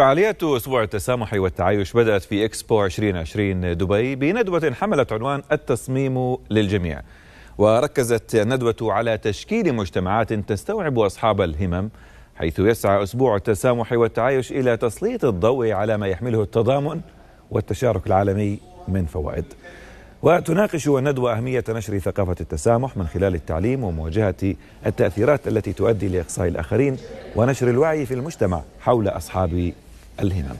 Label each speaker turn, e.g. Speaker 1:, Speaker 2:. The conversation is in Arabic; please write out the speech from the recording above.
Speaker 1: فعاليات أسبوع التسامح والتعايش بدأت في إكسبو 2020 دبي بندوة حملت عنوان التصميم للجميع. وركزت الندوة على تشكيل مجتمعات تستوعب أصحاب الهمم حيث يسعى أسبوع التسامح والتعايش إلى تسليط الضوء على ما يحمله التضامن والتشارك العالمي من فوائد. وتناقش الندوة أهمية نشر ثقافة التسامح من خلال التعليم ومواجهة التأثيرات التي تؤدي لإقصاء الآخرين ونشر الوعي في المجتمع حول أصحاب الهمم لي نعم